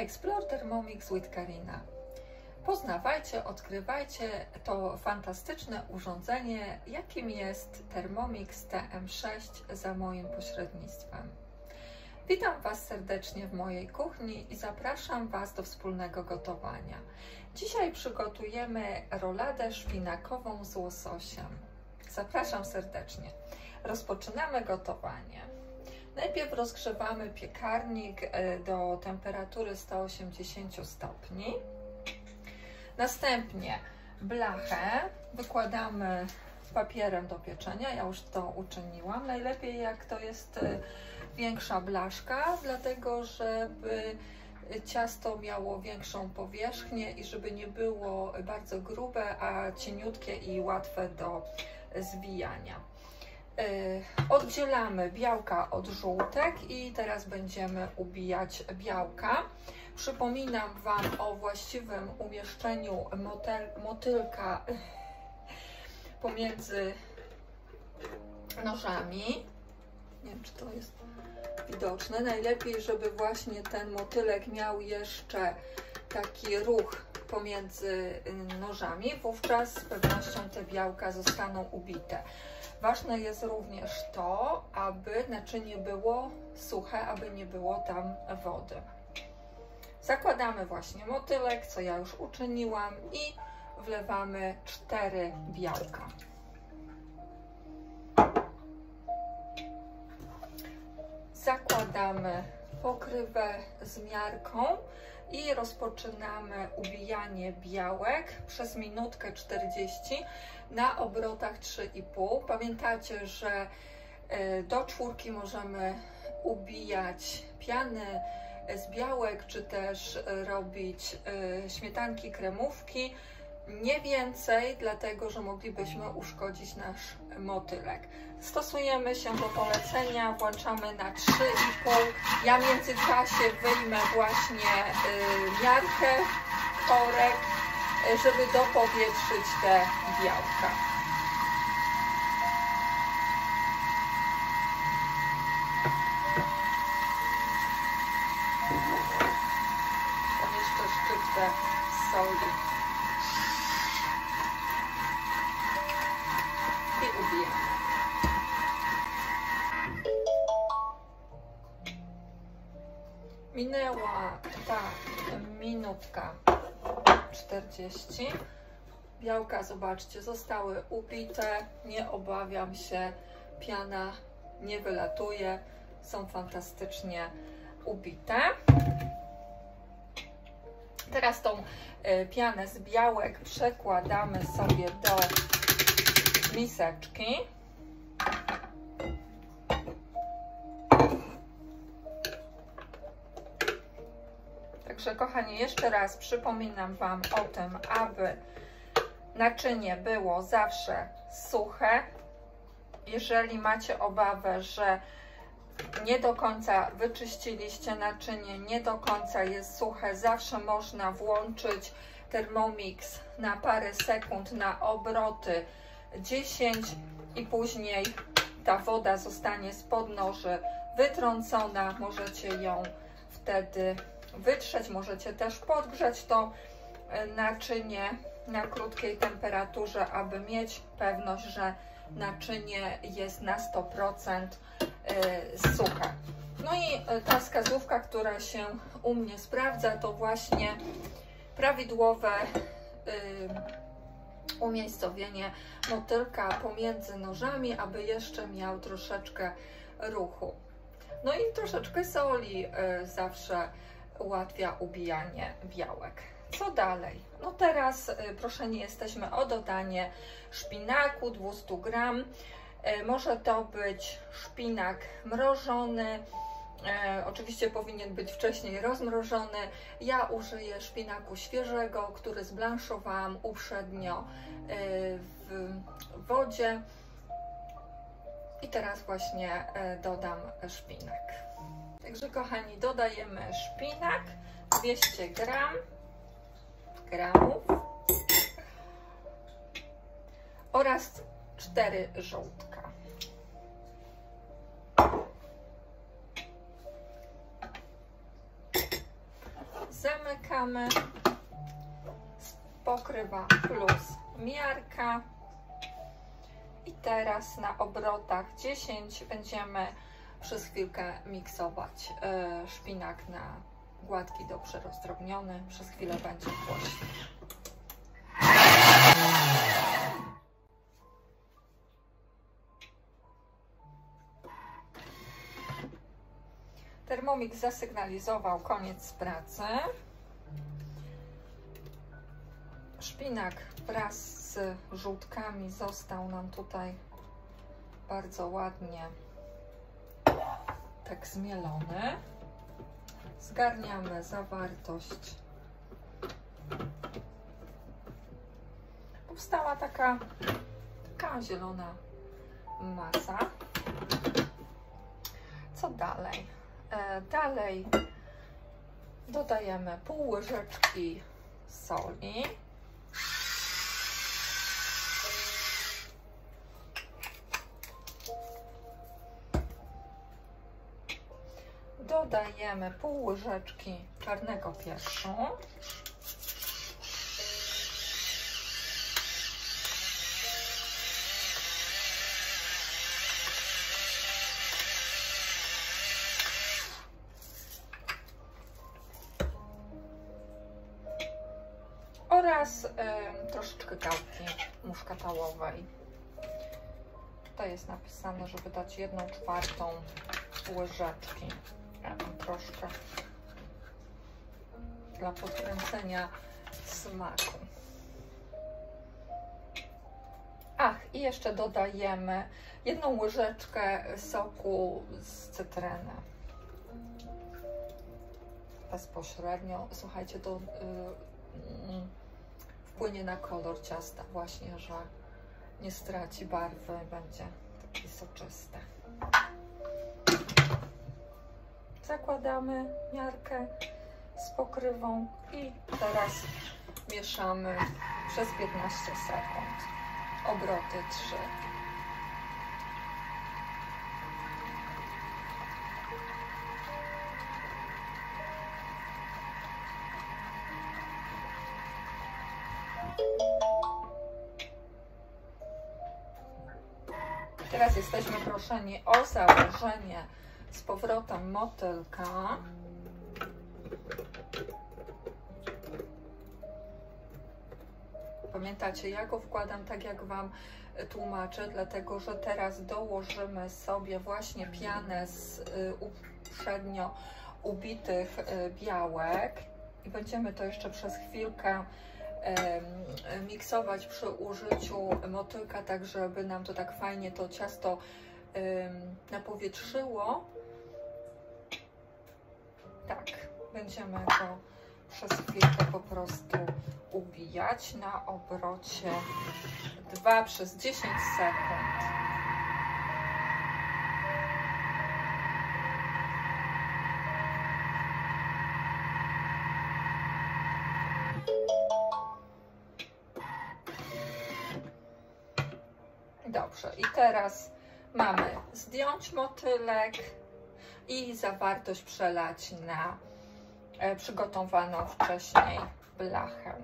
Explore Thermomix with Karina. Poznawajcie, odkrywajcie to fantastyczne urządzenie, jakim jest Thermomix TM6 za moim pośrednictwem. Witam Was serdecznie w mojej kuchni i zapraszam Was do wspólnego gotowania. Dzisiaj przygotujemy roladę szpinakową z łososiem. Zapraszam serdecznie. Rozpoczynamy gotowanie. Najpierw rozgrzewamy piekarnik e, do temperatury 180 stopni. Następnie blachę wykładamy papierem do pieczenia. Ja już to uczyniłam. Najlepiej jak to jest e, większa blaszka, dlatego żeby ciasto miało większą powierzchnię i żeby nie było bardzo grube, a cieniutkie i łatwe do zwijania. Y, oddzielamy białka od żółtek i teraz będziemy ubijać białka. Przypominam Wam o właściwym umieszczeniu motel, motylka pomiędzy nożami. Nie wiem, czy to jest widoczne. Najlepiej, żeby właśnie ten motylek miał jeszcze taki ruch pomiędzy y, nożami, wówczas z pewnością te białka zostaną ubite. Ważne jest również to, aby naczynie było suche, aby nie było tam wody. Zakładamy właśnie motylek, co ja już uczyniłam i wlewamy cztery białka. Zakładamy pokrywę z miarką i rozpoczynamy ubijanie białek przez minutkę 40 na obrotach 3,5. Pamiętacie, że e, do czwórki możemy ubijać piany z białek, czy też robić e, śmietanki, kremówki. Nie więcej, dlatego że moglibyśmy uszkodzić nasz motylek. Stosujemy się do polecenia, włączamy na 3,5. Ja w międzyczasie wyjmę właśnie y, miarkę, korek, y, żeby dopowietrzyć te białka. 40. Białka, zobaczcie, zostały ubite. Nie obawiam się, piana nie wylatuje. Są fantastycznie ubite. Teraz tą e, pianę z białek przekładamy sobie do miseczki. Także kochani, jeszcze raz przypominam Wam o tym, aby naczynie było zawsze suche. Jeżeli macie obawę, że nie do końca wyczyściliście naczynie, nie do końca jest suche, zawsze można włączyć Thermomix na parę sekund na obroty 10 i później ta woda zostanie spod noży wytrącona. Możecie ją wtedy wytrzeć, możecie też podgrzać to e, naczynie na krótkiej temperaturze, aby mieć pewność, że naczynie jest na 100% e, suche. No i e, ta wskazówka, która się u mnie sprawdza, to właśnie prawidłowe umiejscowienie motylka pomiędzy nożami, aby jeszcze miał troszeczkę ruchu. No i troszeczkę soli zawsze ułatwia ubijanie białek. Co dalej? No teraz y, proszeni jesteśmy o dodanie szpinaku 200 gram. Y, może to być szpinak mrożony, E, oczywiście powinien być wcześniej rozmrożony. Ja użyję szpinaku świeżego, który zblanszowałam uprzednio w wodzie. I teraz właśnie dodam szpinak. Także kochani, dodajemy szpinak 200 gram, gramów oraz 4 żołtka. zamykamy. Pokrywa plus miarka. I teraz na obrotach 10 będziemy przez chwilkę miksować e, szpinak na gładki, dobrze rozdrobniony. Przez chwilę będzie głośno. Thermomix zasygnalizował koniec pracy. Szpinak wraz z żółtkami został nam tutaj bardzo ładnie tak zmielony. Zgarniamy zawartość. Powstała taka, taka zielona masa. Co dalej? E, dalej dodajemy pół łyżeczki soli. Dodajemy pół łyżeczki czarnego pieprzu. oraz y, troszeczkę gałki muszkatałowej. Tutaj jest napisane, żeby dać jedną czwartą łyżeczki. Tam troszkę dla podkręcenia smaku. Ach, i jeszcze dodajemy jedną łyżeczkę soku z cytryny. Bezpośrednio, słuchajcie, to yy, wpłynie na kolor ciasta właśnie, że nie straci barwy, będzie taki soczysty. Zakładamy miarkę z pokrywą i teraz mieszamy przez 15 sekund. Obroty 3. Teraz jesteśmy proszeni o założenie powrotem motylka. Pamiętacie, ja go wkładam tak jak Wam tłumaczę, dlatego że teraz dołożymy sobie właśnie pianę z y, uprzednio ubitych y, białek i będziemy to jeszcze przez chwilkę miksować przy użyciu motylka, tak żeby nam to tak fajnie to ciasto napowietrzyło. Tak, będziemy go przez chwilkę po prostu ubijać na obrocie 2 przez 10 sekund. Dobrze, i teraz mamy zdjąć motylek i zawartość przelać na e, przygotowaną wcześniej blachę.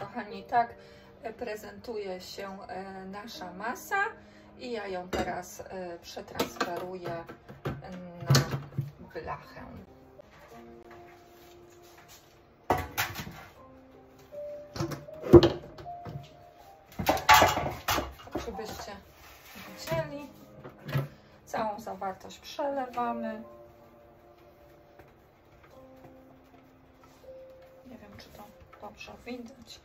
Kochani, tak prezentuje się e, nasza masa i ja ją teraz e, przetransferuję na blachę. Żebyście widzieli, całą zawartość przelewamy. Nie wiem, czy to dobrze widać.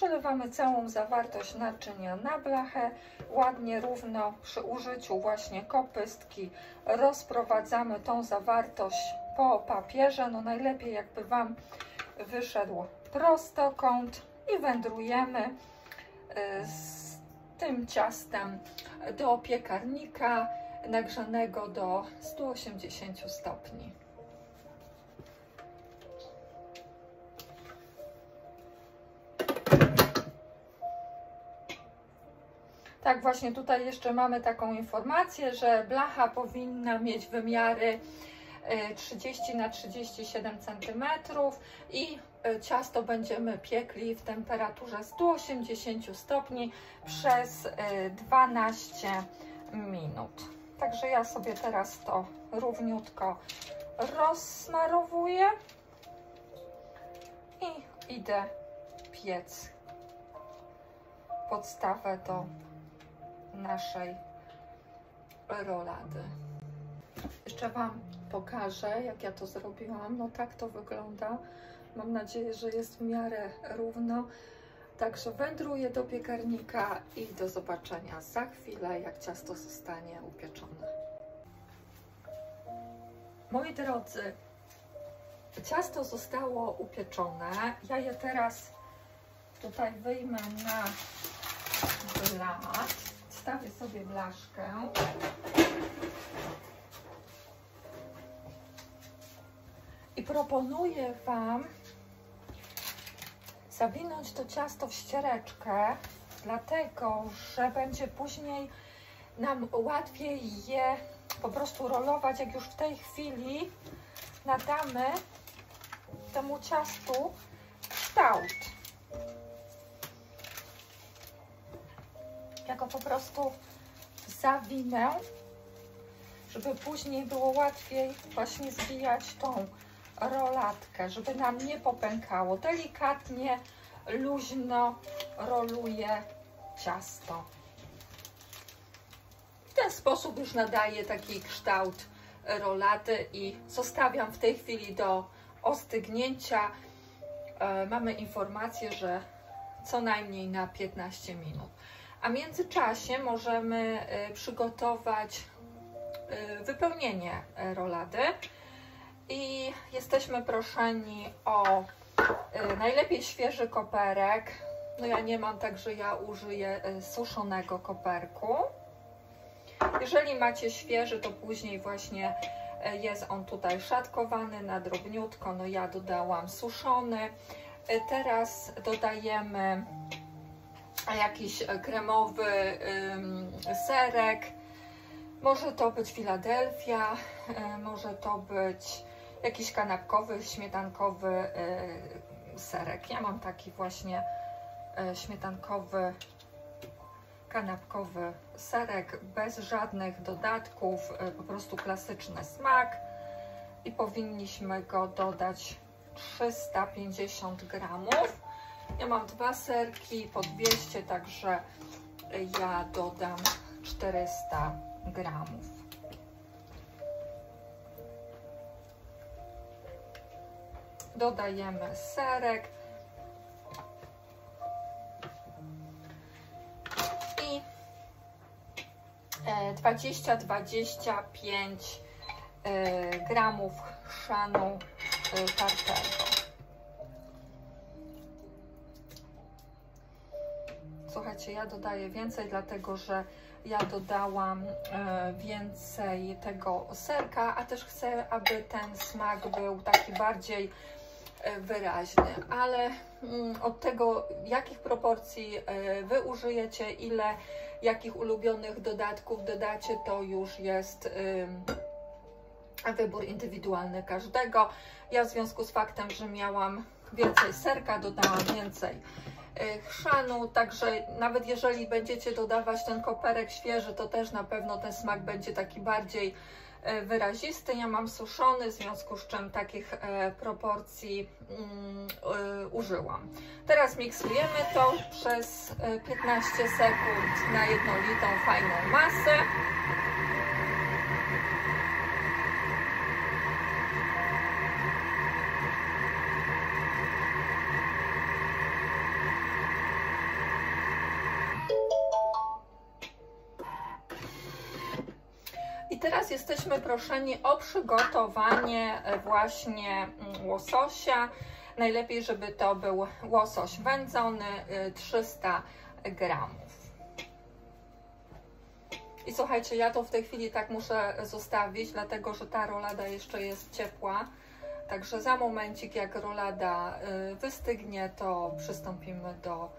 Przelewamy całą zawartość naczynia na blachę, ładnie, równo przy użyciu właśnie kopystki rozprowadzamy tą zawartość po papierze. No najlepiej jakby Wam wyszedł prostokąt i wędrujemy y, z tym ciastem do piekarnika nagrzanego do 180 stopni. Tak, właśnie tutaj jeszcze mamy taką informację, że blacha powinna mieć wymiary 30 na 37 cm i e, ciasto będziemy piekli w temperaturze 180 stopni przez 12 e, minut. Także ja sobie teraz to równiutko rozsmarowuję i idę piec podstawę do naszej rolady. Jeszcze Wam pokażę, jak ja to zrobiłam. No tak to wygląda. Mam nadzieję, że jest w miarę równo. Także wędruję do piekarnika i do zobaczenia za chwilę, jak ciasto zostanie upieczone. Moi drodzy, ciasto zostało upieczone. Ja je teraz tutaj wyjmę na blat. Wstawię sobie blaszkę. I proponuję Wam zawinąć to ciasto w ściereczkę, dlatego że będzie później nam łatwiej je po prostu rolować, jak już w tej chwili nadamy temu ciastu kształt. Ja go po prostu zawinę, żeby później było łatwiej właśnie zbijać tą rolatkę, żeby nam nie popękało. Delikatnie, luźno roluję ciasto. W ten sposób już nadaję taki kształt rolaty i zostawiam w tej chwili do ostygnięcia. E, mamy informację, że co najmniej na 15 minut. A w międzyczasie możemy e, przygotować e, wypełnienie rolady i jesteśmy proszeni o y, najlepiej świeży koperek. No ja nie mam, także ja użyję y, suszonego koperku. Jeżeli macie świeży, to później właśnie y, jest on tutaj szatkowany na drobniutko. No ja dodałam suszony. Teraz dodajemy jakiś kremowy serek. Może to być Filadelfia, może to być jakiś kanapkowy, śmietankowy y, serek. Ja mam taki właśnie śmietankowy, kanapkowy serek bez żadnych dodatków, po prostu klasyczny smak i powinniśmy go dodać 350 gramów. Ja mam dwa serki po 200, także ja dodam 400 gramów. dodajemy serek i 20-25 e, e, gramów chrzanu tartego. Słuchajcie, ja dodaję więcej, dlatego że ja dodałam więcej tego serka, a też chcę, aby ten smak był taki bardziej E, wyraźny, ale mm, od tego, jakich proporcji e, Wy użyjecie, ile jakich ulubionych dodatków dodacie, to już jest wybór indywidualny każdego. Ja w związku z faktem, że miałam więcej serka, dodałam więcej e, chrzanu, także nawet jeżeli będziecie dodawać ten koperek świeży, to też na pewno ten smak będzie taki bardziej E, wyrazisty. Ja mam suszony, w związku z czym takich e, proporcji mm, e, użyłam. Teraz miksujemy to przez 15 sekund na jednolitą fajną masę. Jesteśmy proszeni o przygotowanie e, właśnie mm, łososia. Najlepiej, żeby to był łosoś wędzony, 300 e, gramów. I słuchajcie, ja to w tej chwili tak muszę zostawić, dlatego że ta rolada jeszcze jest ciepła. Także za momencik, jak rolada e, wystygnie, to przystąpimy do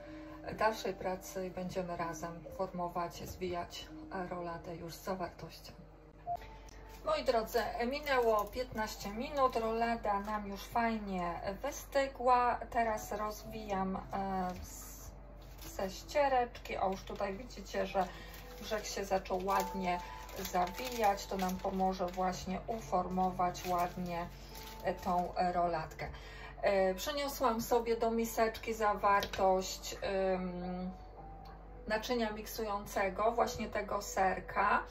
dalszej pracy i będziemy razem formować, zwijać roladę już z zawartością. Moi drodzy, minęło 15 minut, rolada nam już fajnie wystygła. Teraz rozwijam e, ze ściereczki. O, już tutaj widzicie, że brzeg się zaczął ładnie zawijać. To nam pomoże właśnie uformować ładnie e, tą rolatkę. E, przeniosłam sobie do miseczki zawartość naczynia miksującego, właśnie tego serka.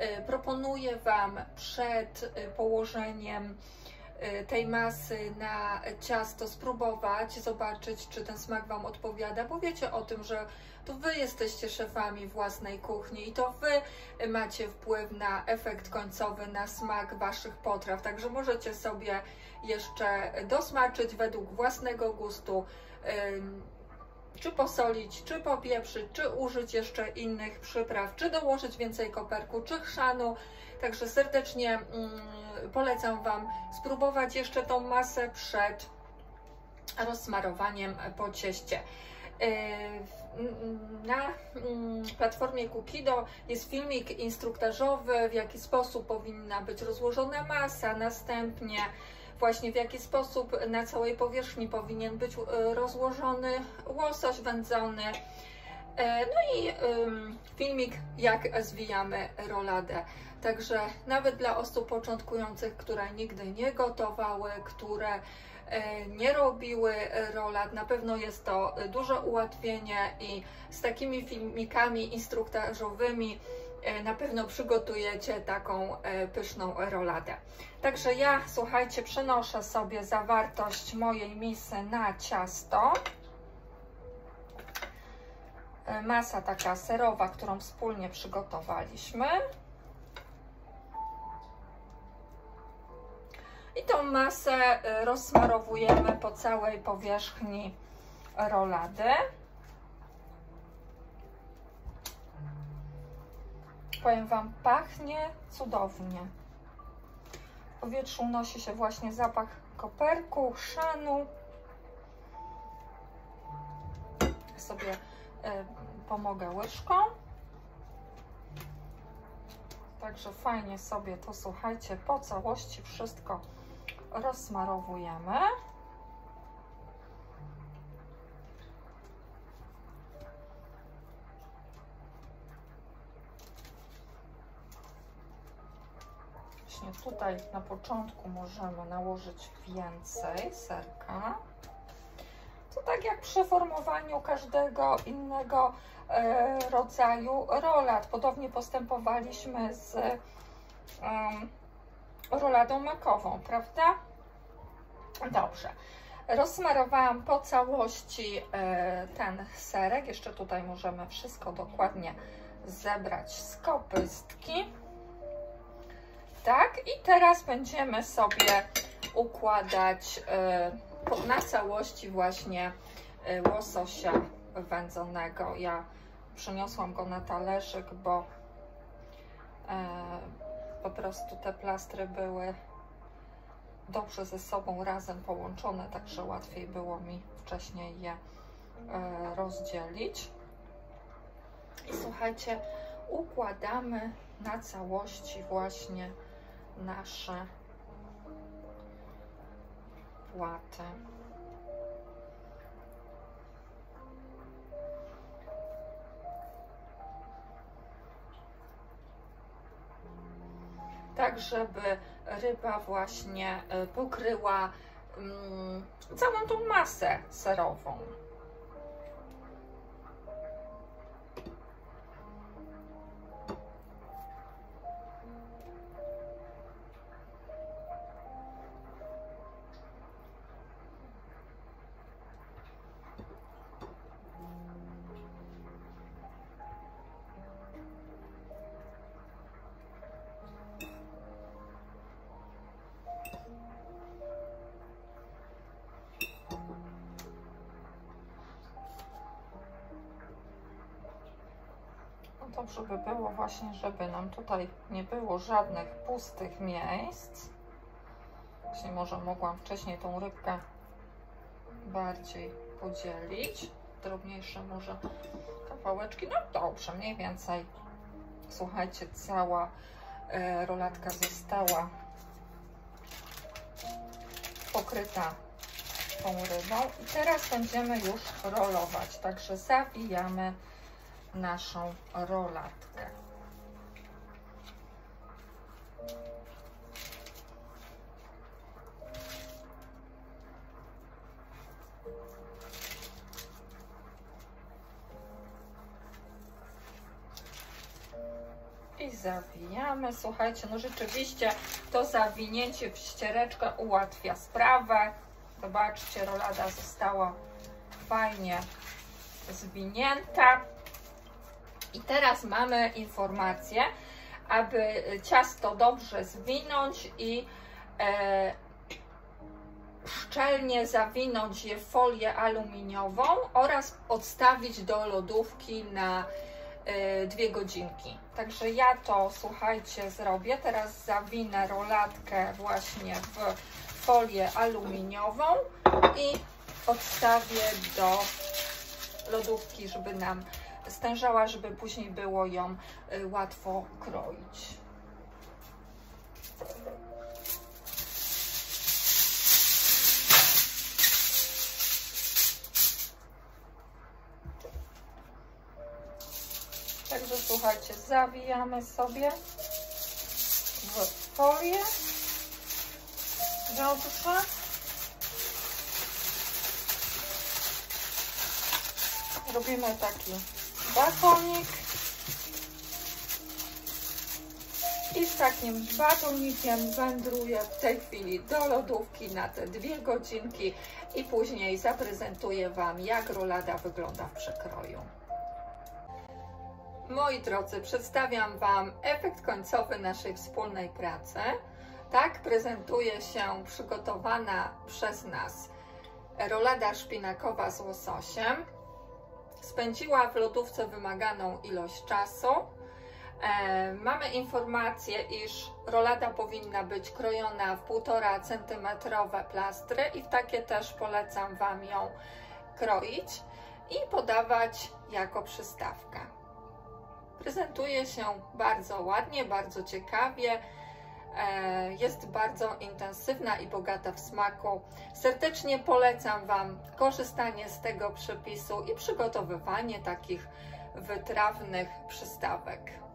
Y, proponuję Wam przed y, położeniem y, tej masy na ciasto spróbować, zobaczyć, czy ten smak Wam odpowiada, bo wiecie o tym, że to Wy jesteście szefami własnej kuchni i to Wy macie wpływ na efekt końcowy, na smak Waszych potraw, także możecie sobie jeszcze dosmaczyć według własnego gustu czy posolić, czy popieprzyć, czy użyć jeszcze innych przypraw, czy dołożyć więcej koperku, czy chrzanu. Także serdecznie mm, polecam Wam spróbować jeszcze tą masę przed rozsmarowaniem po cieście. Yy, na mm, platformie Kukido jest filmik instruktażowy, w jaki sposób powinna być rozłożona masa, następnie właśnie w jaki sposób na całej powierzchni powinien być e, rozłożony łosoś wędzony. E, no i filmik, jak zwijamy roladę. Także nawet dla osób początkujących, które nigdy nie gotowały, które e, nie robiły rolad, na pewno jest to duże ułatwienie i z takimi filmikami instruktażowymi na pewno przygotujecie taką e, pyszną roladę. Także ja, słuchajcie, przenoszę sobie zawartość mojej misy na ciasto. E, masa taka serowa, którą wspólnie przygotowaliśmy. I tą masę rozsmarowujemy po całej powierzchni rolady. Powiem Wam, pachnie cudownie. W powietrzu unosi się właśnie zapach koperku, chrzanu. Sobie e, pomogę łyżką. Także fajnie sobie to, słuchajcie, po całości wszystko rozsmarowujemy. Właśnie tutaj na początku możemy nałożyć więcej serka. To tak jak przy formowaniu każdego innego e, rodzaju rolat. Podobnie postępowaliśmy z roladą makową, prawda? Dobrze. Rozsmarowałam po całości e, ten serek. Jeszcze tutaj możemy wszystko dokładnie zebrać z kopystki tak i teraz będziemy sobie układać y, na całości właśnie y, łososia wędzonego. Ja przyniosłam go na talerzyk, bo y, po prostu te plastry były dobrze ze sobą razem połączone, także łatwiej było mi wcześniej je rozdzielić. I słuchajcie, układamy na całości właśnie nasze płaty. Tak, żeby ryba właśnie e, pokryła mm, całą tą masę serową. Dobrze by było właśnie, żeby nam tutaj nie było żadnych pustych miejsc. Właśnie może mogłam wcześniej tą rybkę bardziej podzielić. drobniejsze może kawałeczki. No dobrze, mniej więcej. Słuchajcie, cała e, rolatka została pokryta tą rybą. I teraz będziemy już rolować. Także zawijamy naszą rolatkę. i zawijamy. Słuchajcie, no rzeczywiście to zawinięcie w ściereczkę ułatwia sprawę. Zobaczcie, rolada została fajnie zwinięta. I teraz mamy informację, aby ciasto dobrze zwinąć i e, szczelnie zawinąć je w folię aluminiową oraz odstawić do lodówki na y, dwie godzinki. Także ja to, słuchajcie, zrobię. Teraz zawinę rolatkę właśnie w folię aluminiową i odstawię do lodówki, żeby nam stężała, żeby później było ją y, łatwo kroić. Także słuchajcie, zawijamy sobie w folię dobrze. Robimy taki batonik. I z takim batonikiem wędruję w tej chwili do lodówki na te dwie godzinki i później zaprezentuję Wam, jak rolada wygląda w przekroju. Moi drodzy, przedstawiam Wam efekt końcowy naszej wspólnej pracy. Tak prezentuje się przygotowana przez nas rolada szpinakowa z łososiem. Spędziła w lodówce wymaganą ilość czasu. E, mamy informację, iż rolada powinna być krojona w 1,5 cm plastry i w takie też polecam Wam ją kroić i podawać jako przystawkę. Prezentuje się bardzo ładnie, bardzo ciekawie. E, jest bardzo intensywna i bogata w smaku. Serdecznie polecam Wam korzystanie z tego przepisu i przygotowywanie takich wytrawnych przystawek.